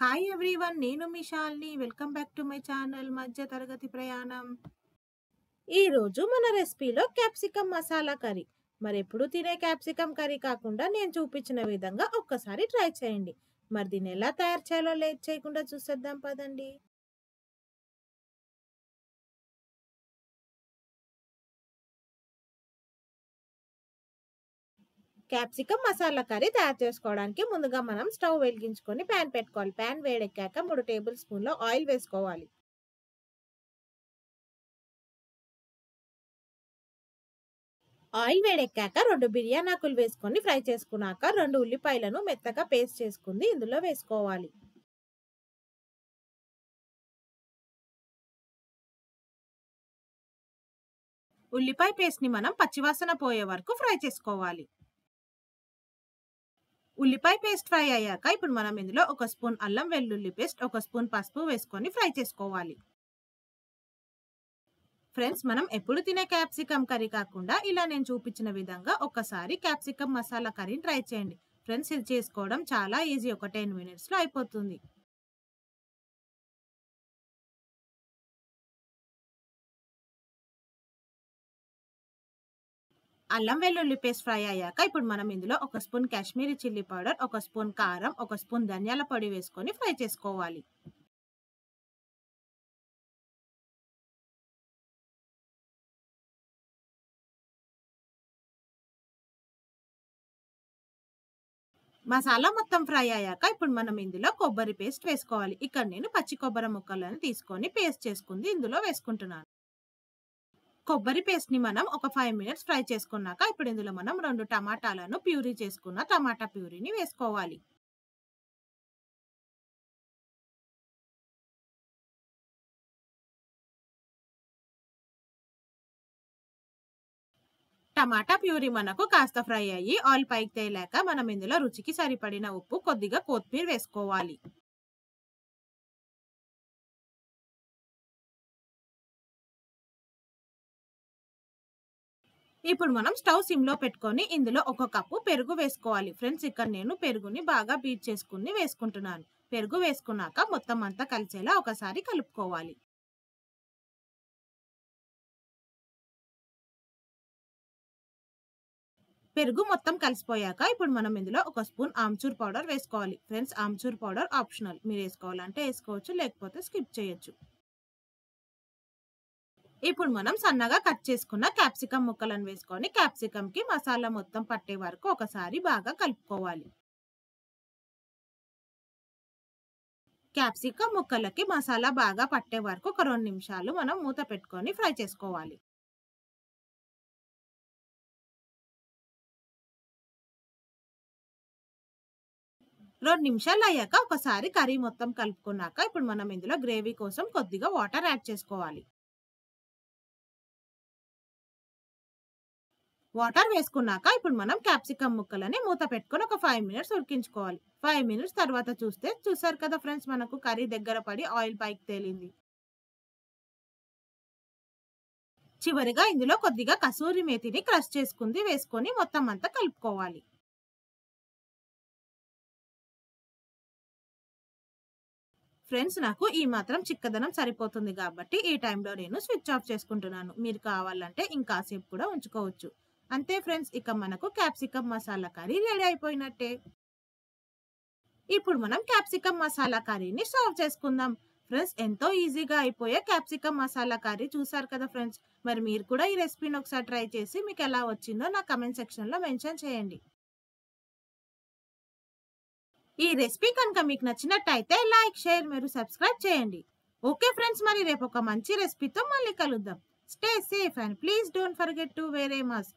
Hi everyone నేను మిషాల్ని welcome back to my channel మధ్య తరగతి ప్రయాణం ఈరోజు మన రెసిపీలో క్యాప్సికమ్ మసాలా కర్రీ మరెప్పుడు తినే క్యాప్సికమ్ కర్రీ కాకుండా నేను చూపించిన విధంగా ఒక్కసారి ట్రై చేయండి. మరి దీన్ని ఎలా తయారు చేయాలో లేట్ చేయకుండా చూసేద్దాం పదండి. క్యాప్సికమ్ మసాలా కర్రీ తయారు చేసుకోవడానికి ముందుగా మనం స్టవ్ వెలిగించుకొని ప్యాన్ పెట్టుకోవాలి. ప్యాన్ వేడెక్కాక మూడు టేబుల్ స్పూన్ల ఆయిల్ వేసుకోవాలి. ఆయిల్ వేడెక్కాక రెండు బిర్యానాకులు వేసుకొని ఫ్రై చేసుకున్నాక రెండు ఉల్లిపాయలను మెత్తగా పేస్ట్ చేసుకుంది ఇందులో వేసుకోవాలి. ఉల్లిపాయ పేస్ట్ని మనం పచ్చివాసన పోయే వరకు ఫ్రై చేసుకోవాలి. ఉల్లిపాయ పేస్ట్ ఫ్రై అయ్యాక ఇప్పుడు మనం ఇందులో ఒక స్పూన్ అల్లం వెల్లుల్లి పేస్ట్ ఒక స్పూన్ పసుపు వేసుకొని ఫ్రై చేసుకోవాలి. ఫ్రెండ్స్ మనం ఎప్పుడు తినే క్యాప్సికమ్ కర్రీ కాకుండా ఇలా నేను చూపించిన విధంగా ఒక్కసారి క్యాప్సికమ్ మసాలా కర్రీని ట్రై చేయండి. ఫ్రెండ్స్ ఇది చేసుకోవడం చాలా ఈజీ ఒక టెన్ మినిట్స్లో అయిపోతుంది. అల్లం వెల్లుల్లి పేస్ట్ ఫ్రై అయ్యాక ఇప్పుడు మనం ఇందులో ఒక స్పూన్ కాశ్మీరీ చిల్లీ పౌడర్ ఒక స్పూన్ కారం ఒక స్పూన్ ధనియాల పొడి వేసుకొని ఫ్రై చేసుకోవాలి. మసాలా మొత్తం ఫ్రై అయ్యాక ఇప్పుడు మనం ఇందులో కొబ్బరి పేస్ట్ వేసుకోవాలి. ఇక్కడ నేను పచ్చి కొబ్బరి ముక్కలను తీసుకొని పేస్ట్ చేసుకుంది ఇందులో వేసుకుంటున్నాను. కొబ్బరి పేస్ట్ని మనం ఒక ఫైవ్ మినిట్స్ ఫ్రై చేసుకున్నాక ఇప్పుడు ఇందులో మనం రెండు టమాటాలను ప్యూరీ చేసుకున్న టమాటా ప్యూరీని వేసుకోవాలి. టమాటా ప్యూరీ మనకు కాస్త ఫ్రై అయ్యి ఆయిల్ పైకి తేలాక మనం ఇందులో రుచికి సరిపడిన ఉప్పు కొద్దిగా కొత్తిమీర వేసుకోవాలి. ఇప్పుడు మనం స్టవ్ సిమ్లో పెట్టుకొని ఇందులో ఒక కప్పు పెరుగు వేసుకోవాలి. ఫ్రెండ్స్ ఇక్కడ నేను పెరుగుని బాగా బీట్ చేసుకుని వేసుకుంటున్నాను. పెరుగు వేసుకున్నాక మొత్తం అంతా కలిసేలా ఒకసారి కలుపుకోవాలి. పెరుగు మొత్తం కలిసిపోయాక ఇప్పుడు మనం ఇందులో ఒక స్పూన్ ఆమ్చూర్ పౌడర్ వేసుకోవాలి. Friends amchur powder optional. మీరు వేసుకోవాలంటే వేసుకోవచ్చు లేకపోతే స్కిప్ చేయొచ్చు. ఇప్పుడు మనం సన్నగా కట్ చేసుకున్న క్యాప్సికమ్ ముక్కలను వేసుకొని క్యాప్సికమ్కి మసాలా మొత్తం పట్టే వరకు ఒకసారి బాగా కలుపుకోవాలి. క్యాప్సికమ్ ముక్కలకి మసాలా బాగా పట్టే వరకు ఒక రెండు నిమిషాలు మనం మూత పెట్టుకొని ఫ్రై చేసుకోవాలి. రెండు నిమిషాలు అయ్యాక ఒకసారి కర్రీ మొత్తం కలుపుకున్నాక ఇప్పుడు మనం ఇందులో గ్రేవీ కోసం కొద్దిగా వాటర్ యాడ్ చేసుకోవాలి. వాటర్ వేసుకున్నాక ఇప్పుడు మనం క్యాప్సికమ్ ముక్కలని మూత పెట్టుకొని ఒక ఫైవ్ మినిట్స్ ఉడికించుకోవాలి. ఫైవ్ మినిట్స్ తర్వాత చూస్తే చూసారు కదా ఫ్రెండ్స్ మనకు కర్రీ దగ్గర పడి ఆయిల్ పైకి తేలింది. చివరిగా ఇందులో కొద్దిగా కసూరి మేతిని క్రష్ చేసుకుంది వేసుకొని మొత్తం అంతా కలుపుకోవాలి. ఫ్రెండ్స్ నాకు ఈ మాత్రం చిక్కదనం సరిపోతుంది కాబట్టి ఈ టైంలో నేను స్విచ్ ఆఫ్ చేసుకుంటున్నాను. మీరు కావాలంటే ఇంకాసేపు కూడా ఉంచుకోవచ్చు. అంతే ఫ్రెండ్స్ ఇక మనకు క్యాప్సికమ్ మసాలా కర్రీ రెడీ అయిపోయినట్టే. ఇప్పుడు మనం క్యాప్సికమ్ మసాలా కర్రీని సర్వ్ చేసుకుందాం. ఫ్రెండ్స్ ఎంతో ఈజీగా అయిపోయే క్యాప్సికమ్ మసాలా కర్రీ చూసారు కదా ఫ్రెండ్స్? మరి మీరు కూడా ఈ రెసిపీని ఒకసారి ట్రై చేసి మీకు ఎలా వచ్చిందో నా కమెంట్ సెక్షన్లో మెన్షన్ చేయండి. ఈ రెసిపీ కనుక మీకు నచ్చినట్టయితే లైక్ షేర్ మీరు సబ్స్క్రైబ్ చేయండి. ఓకే ఫ్రెండ్స్ మరి రేపు ఒక మంచి రెసిపీతో మళ్ళీ కలుద్దాం. Stay safe and please don't forget to wear mask